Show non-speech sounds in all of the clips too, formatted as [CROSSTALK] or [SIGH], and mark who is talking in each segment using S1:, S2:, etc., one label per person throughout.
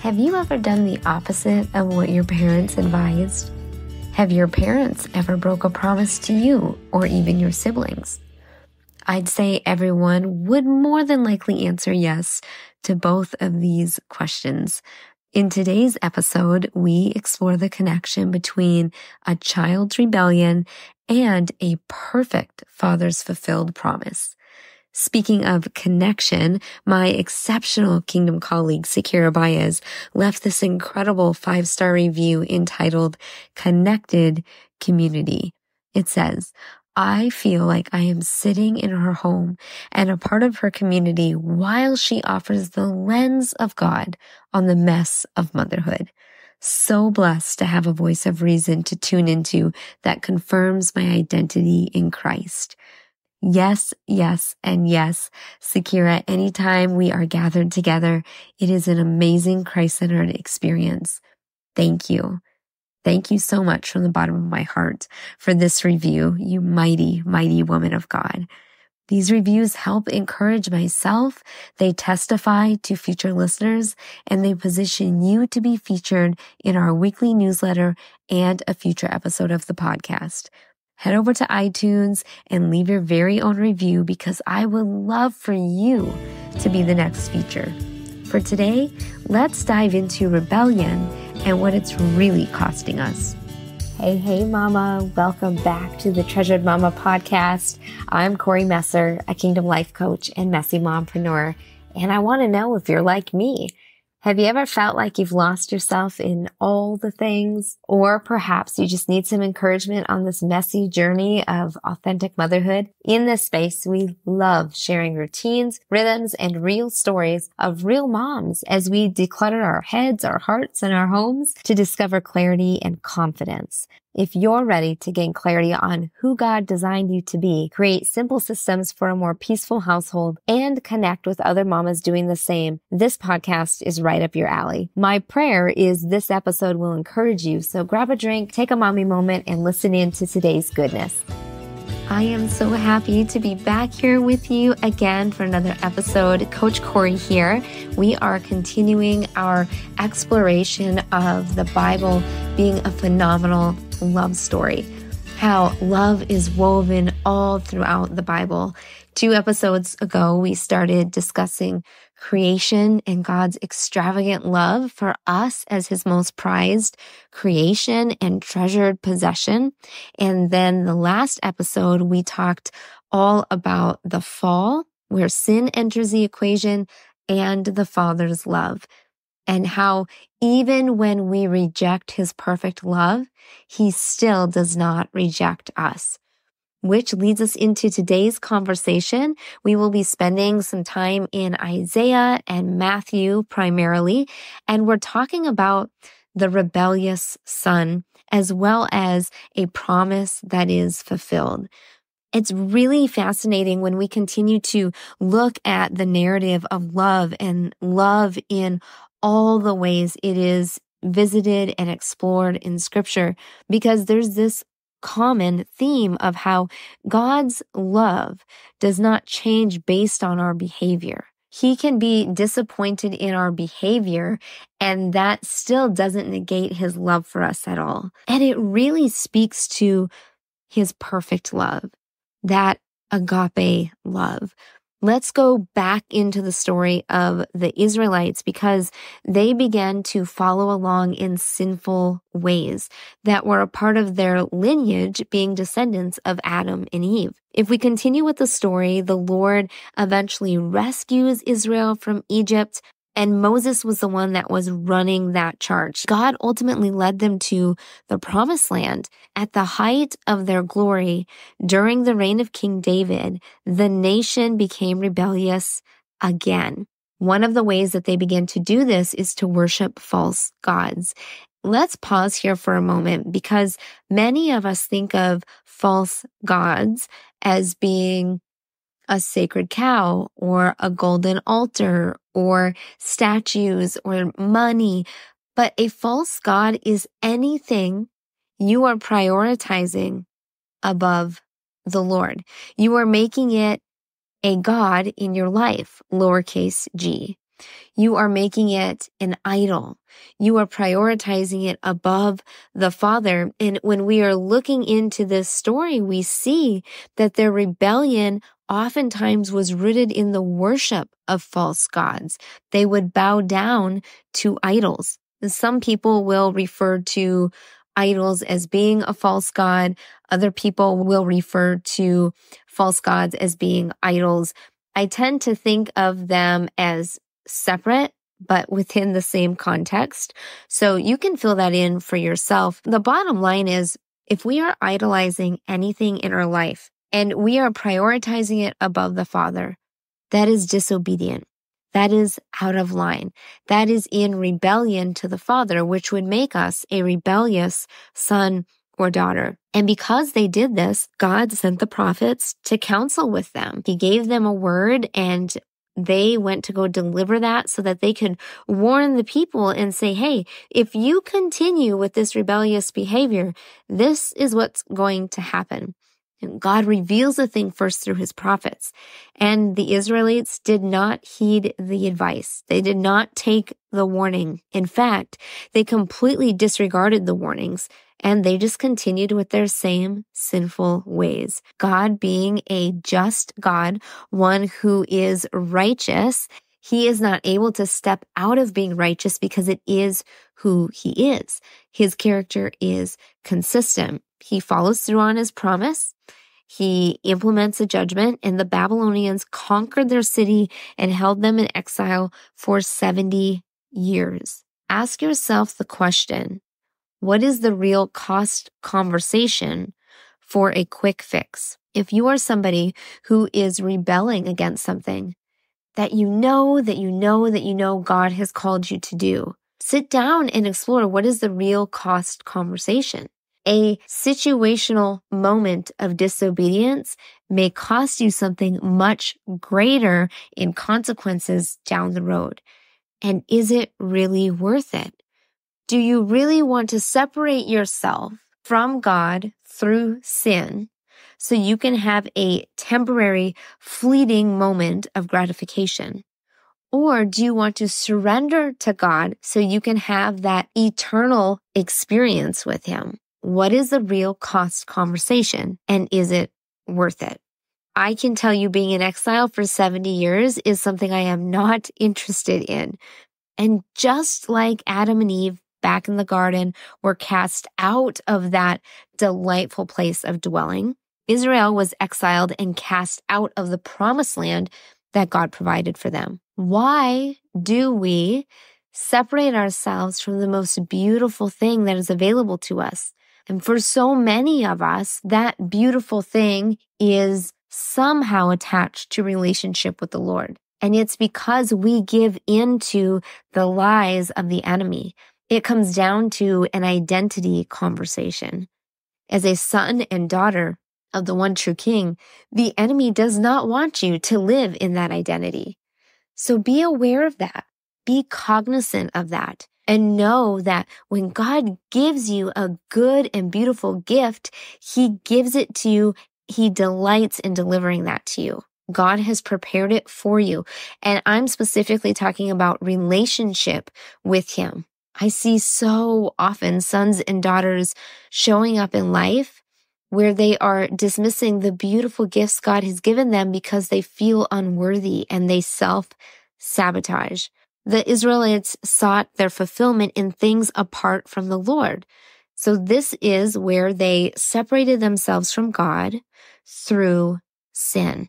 S1: Have you ever done the opposite of what your parents advised? Have your parents ever broke a promise to you or even your siblings? I'd say everyone would more than likely answer yes to both of these questions. In today's episode, we explore the connection between a child's rebellion and a perfect father's fulfilled promise. Speaking of connection, my exceptional Kingdom colleague, Sakira Baez, left this incredible five star review entitled Connected Community. It says, I feel like I am sitting in her home and a part of her community while she offers the lens of God on the mess of motherhood. So blessed to have a voice of reason to tune into that confirms my identity in Christ. Yes, yes, and yes, Sakira, anytime we are gathered together, it is an amazing Christ centered experience. Thank you. Thank you so much from the bottom of my heart for this review, you mighty, mighty woman of God. These reviews help encourage myself. They testify to future listeners and they position you to be featured in our weekly newsletter and a future episode of the podcast head over to iTunes and leave your very own review because I would love for you to be the next feature. For today, let's dive into rebellion and what it's really costing us. Hey, hey, Mama. Welcome back to the Treasured Momma podcast. I'm Kori Messer, a Kingdom Life coach and messy mompreneur. And I want to know if you're like me. Have you ever felt like you've lost yourself in all the things? Or perhaps you just need some encouragement on this messy journey of authentic motherhood? In this space, we love sharing routines, rhythms, and real stories of real moms as we declutter our heads, our hearts, and our homes to discover clarity and confidence. If you're ready to gain clarity on who God designed you to be, create simple systems for a more peaceful household, and connect with other mamas doing the same, this podcast is right up your alley. My prayer is this episode will encourage you. So grab a drink, take a mommy moment, and listen in to today's goodness. I am so happy to be back here with you again for another episode. Coach Kori here. We are continuing our exploration of the Bible being a phenomenal love story. How love is woven all throughout the Bible. Two episodes ago, we started discussing creation and God's extravagant love for us as his most prized creation and treasured possession. And then the last episode, we talked all about the fall where sin enters the equation and the father's love and how even when we reject his perfect love, he still does not reject us which leads us into today's conversation. We will be spending some time in Isaiah and Matthew primarily, and we're talking about the rebellious son as well as a promise that is fulfilled. It's really fascinating when we continue to look at the narrative of love and love in all the ways it is visited and explored in scripture because there's this common theme of how God's love does not change based on our behavior. He can be disappointed in our behavior, and that still doesn't negate his love for us at all. And it really speaks to his perfect love, that agape love, Let's go back into the story of the Israelites because they began to follow along in sinful ways that were a part of their lineage being descendants of Adam and Eve. If we continue with the story, the Lord eventually rescues Israel from Egypt and Moses was the one that was running that charge. God ultimately led them to the promised land. At the height of their glory, during the reign of King David, the nation became rebellious again. One of the ways that they began to do this is to worship false gods. Let's pause here for a moment because many of us think of false gods as being a sacred cow or a golden altar or statues or money. But a false God is anything you are prioritizing above the Lord. You are making it a God in your life, lowercase g. You are making it an idol. You are prioritizing it above the Father. And when we are looking into this story, we see that their rebellion oftentimes was rooted in the worship of false gods. They would bow down to idols. Some people will refer to idols as being a false god. Other people will refer to false gods as being idols. I tend to think of them as separate, but within the same context. So you can fill that in for yourself. The bottom line is if we are idolizing anything in our life and we are prioritizing it above the Father, that is disobedient. That is out of line. That is in rebellion to the Father, which would make us a rebellious son or daughter. And because they did this, God sent the prophets to counsel with them. He gave them a word and they went to go deliver that so that they could warn the people and say, Hey, if you continue with this rebellious behavior, this is what's going to happen. And God reveals a thing first through his prophets. And the Israelites did not heed the advice. They did not take the warning. In fact, they completely disregarded the warnings and they just continued with their same sinful ways. God being a just God, one who is righteous, he is not able to step out of being righteous because it is who he is. His character is consistent. He follows through on his promise. He implements a judgment and the Babylonians conquered their city and held them in exile for 70 years. Ask yourself the question, what is the real cost conversation for a quick fix? If you are somebody who is rebelling against something that you know, that you know, that you know God has called you to do, sit down and explore what is the real cost conversation. A situational moment of disobedience may cost you something much greater in consequences down the road. And is it really worth it? Do you really want to separate yourself from God through sin so you can have a temporary, fleeting moment of gratification? Or do you want to surrender to God so you can have that eternal experience with Him? What is the real cost conversation and is it worth it? I can tell you being in exile for 70 years is something I am not [LAUGHS] interested in. And just like Adam and Eve back in the garden were cast out of that delightful place of dwelling. Israel was exiled and cast out of the promised land that God provided for them. Why do we separate ourselves from the most beautiful thing that is available to us? And for so many of us, that beautiful thing is somehow attached to relationship with the Lord. And it's because we give into the lies of the enemy. It comes down to an identity conversation. As a son and daughter of the one true king, the enemy does not want you to live in that identity. So be aware of that. Be cognizant of that and know that when God gives you a good and beautiful gift, he gives it to you. He delights in delivering that to you. God has prepared it for you. And I'm specifically talking about relationship with him. I see so often sons and daughters showing up in life where they are dismissing the beautiful gifts God has given them because they feel unworthy and they self sabotage. The Israelites sought their fulfillment in things apart from the Lord. So this is where they separated themselves from God through sin.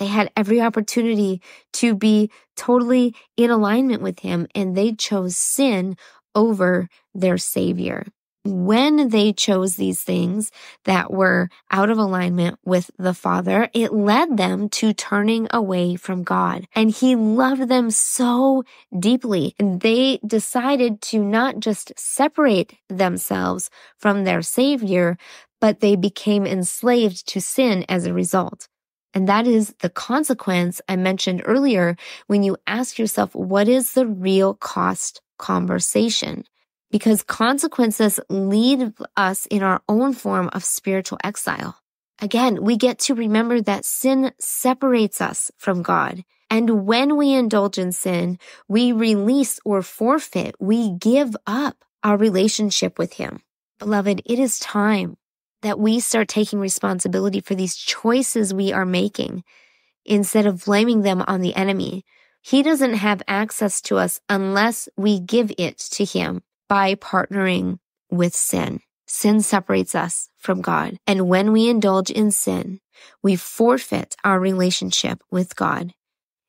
S1: They had every opportunity to be totally in alignment with him and they chose sin over their savior. When they chose these things that were out of alignment with the Father, it led them to turning away from God. And He loved them so deeply. And they decided to not just separate themselves from their Savior, but they became enslaved to sin as a result. And that is the consequence I mentioned earlier when you ask yourself, what is the real cost conversation? Because consequences lead us in our own form of spiritual exile. Again, we get to remember that sin separates us from God. And when we indulge in sin, we release or forfeit, we give up our relationship with Him. Beloved, it is time that we start taking responsibility for these choices we are making instead of blaming them on the enemy. He doesn't have access to us unless we give it to him by partnering with sin. Sin separates us from God. And when we indulge in sin, we forfeit our relationship with God.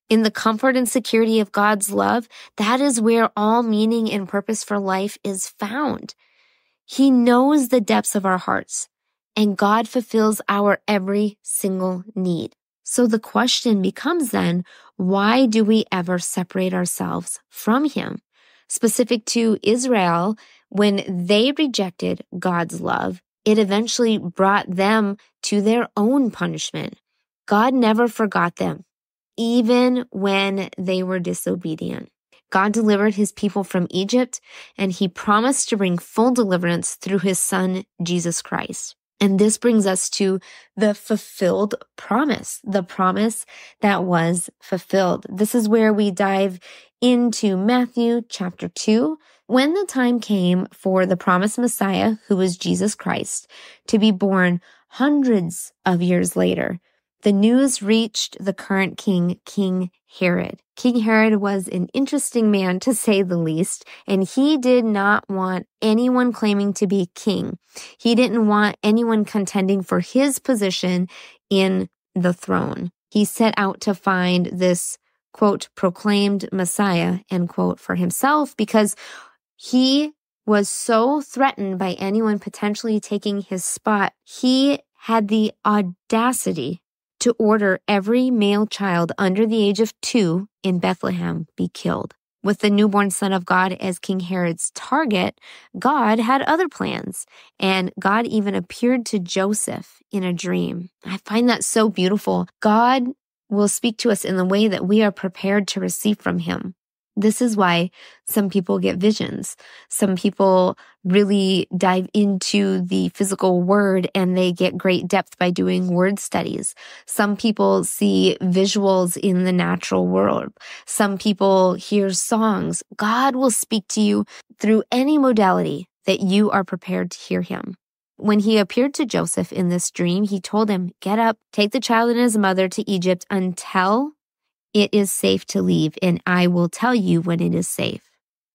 S1: In the comfort and security of God's love, that is where all meaning and purpose for life is found. He knows the depths of our hearts and God fulfills our every single need. So the question becomes then, why do we ever separate ourselves from him? Specific to Israel, when they rejected God's love, it eventually brought them to their own punishment. God never forgot them, even when they were disobedient. God delivered his people from Egypt, and he promised to bring full deliverance through his son, Jesus Christ. And this brings us to the fulfilled promise, the promise that was fulfilled. This is where we dive into Matthew chapter 2. When the time came for the promised Messiah, who was Jesus Christ, to be born hundreds of years later, the news reached the current king, King Herod. King Herod was an interesting man to say the least, and he did not want anyone claiming to be king. He didn't want anyone contending for his position in the throne. He set out to find this quote, proclaimed Messiah, end quote, for himself because he was so threatened by anyone potentially taking his spot. He had the audacity to order every male child under the age of two in Bethlehem be killed. With the newborn son of God as King Herod's target, God had other plans, and God even appeared to Joseph in a dream. I find that so beautiful. God will speak to us in the way that we are prepared to receive from him. This is why some people get visions. Some people really dive into the physical word and they get great depth by doing word studies. Some people see visuals in the natural world. Some people hear songs. God will speak to you through any modality that you are prepared to hear him. When he appeared to Joseph in this dream, he told him, Get up, take the child and his mother to Egypt until it is safe to leave, and I will tell you when it is safe.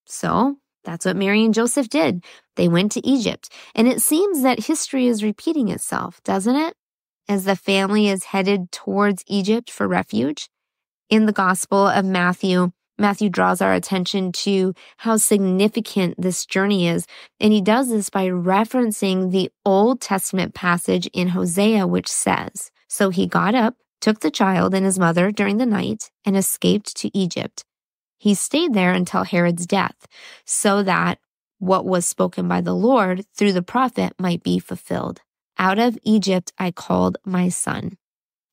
S1: So that's what Mary and Joseph did. They went to Egypt. And it seems that history is repeating itself, doesn't it? As the family is headed towards Egypt for refuge. In the Gospel of Matthew, Matthew draws our attention to how significant this journey is. And he does this by referencing the Old Testament passage in Hosea, which says, So he got up took the child and his mother during the night, and escaped to Egypt. He stayed there until Herod's death, so that what was spoken by the Lord through the prophet might be fulfilled. Out of Egypt I called my son.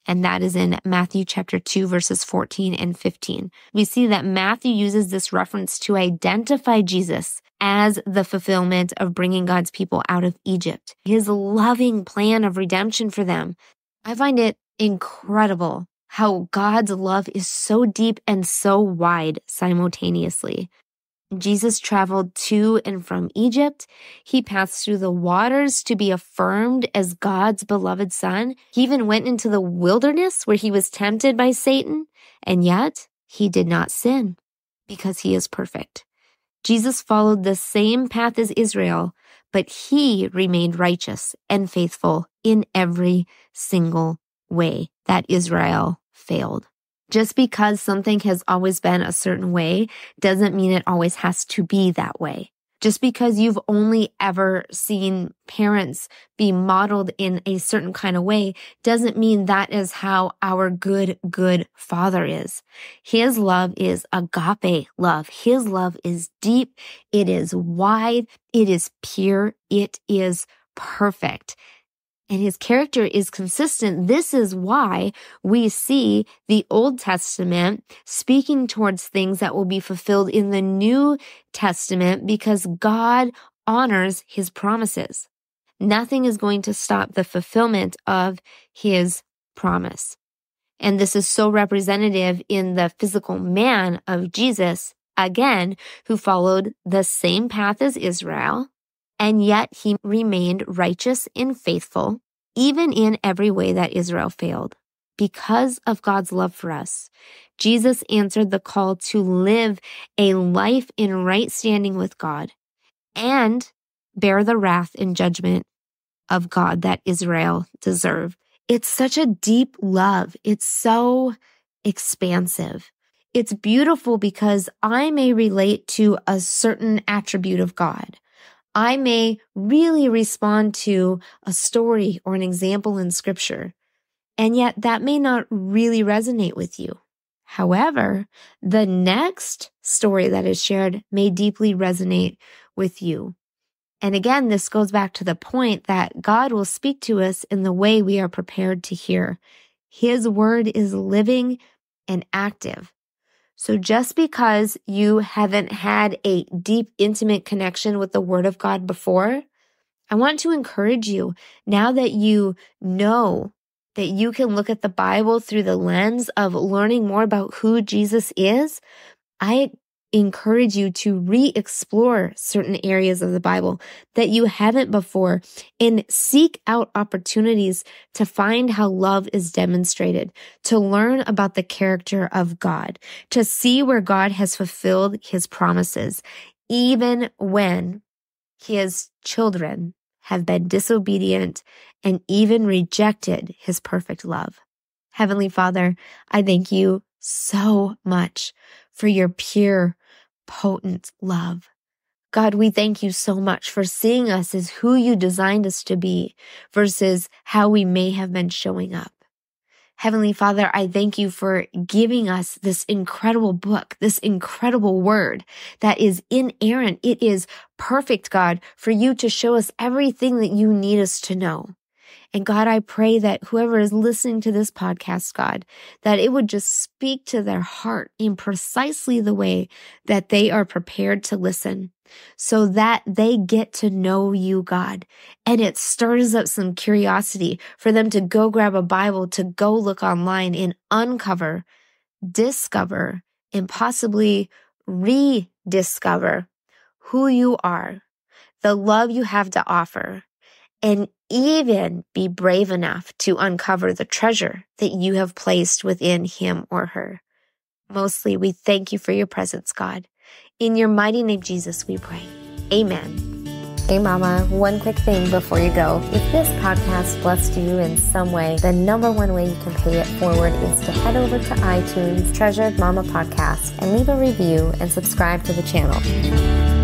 S1: And that is in Matthew chapter 2, verses 14 and 15. We see that Matthew uses this reference to identify Jesus as the fulfillment of bringing God's people out of Egypt, his loving plan of redemption for them. I find it incredible how God's love is so deep and so wide simultaneously. Jesus traveled to and from Egypt. He passed through the waters to be affirmed as God's beloved son. He even went into the wilderness where he was tempted by Satan, and yet he did not sin because he is perfect. Jesus followed the same path as Israel, but he remained righteous and faithful in every single way that Israel failed. Just because something has always been a certain way doesn't mean it always has to be that way. Just because you've only ever seen parents be modeled in a certain kind of way doesn't mean that is how our good, good father is. His love is agape love. His love is deep. It is wide. It is pure. It is perfect and his character is consistent. This is why we see the Old Testament speaking towards things that will be fulfilled in the New Testament because God honors his promises. Nothing is going to stop the fulfillment of his promise. And this is so representative in the physical man of Jesus, again, who followed the same path as Israel, and yet he remained righteous and faithful, even in every way that Israel failed. Because of God's love for us, Jesus answered the call to live a life in right standing with God and bear the wrath and judgment of God that Israel deserved. It's such a deep love. It's so expansive. It's beautiful because I may relate to a certain attribute of God. I may really respond to a story or an example in scripture. And yet that may not really resonate with you. However, the next story that is shared may deeply resonate with you. And again, this goes back to the point that God will speak to us in the way we are prepared to hear. His word is living and active. So just because you haven't had a deep, intimate connection with the word of God before, I want to encourage you now that you know that you can look at the Bible through the lens of learning more about who Jesus is. I encourage you to re-explore certain areas of the Bible that you haven't before and seek out opportunities to find how love is demonstrated, to learn about the character of God, to see where God has fulfilled his promises, even when his children have been disobedient and even rejected his perfect love. Heavenly Father, I thank you so much for your pure, potent love. God, we thank you so much for seeing us as who you designed us to be versus how we may have been showing up. Heavenly Father, I thank you for giving us this incredible book, this incredible word that is inerrant. It is perfect, God, for you to show us everything that you need us to know. And God, I pray that whoever is listening to this podcast, God, that it would just speak to their heart in precisely the way that they are prepared to listen so that they get to know you, God. And it stirs up some curiosity for them to go grab a Bible, to go look online and uncover, discover, and possibly rediscover who you are, the love you have to offer, and even be brave enough to uncover the treasure that you have placed within him or her. Mostly, we thank you for your presence, God. In your mighty name, Jesus, we pray. Amen.
S2: Hey, Mama, one quick thing before you go. If this podcast blessed you in some way, the number one way you can pay it forward is to head over to iTunes, Treasured Momma Podcast, and leave a review and subscribe to the channel.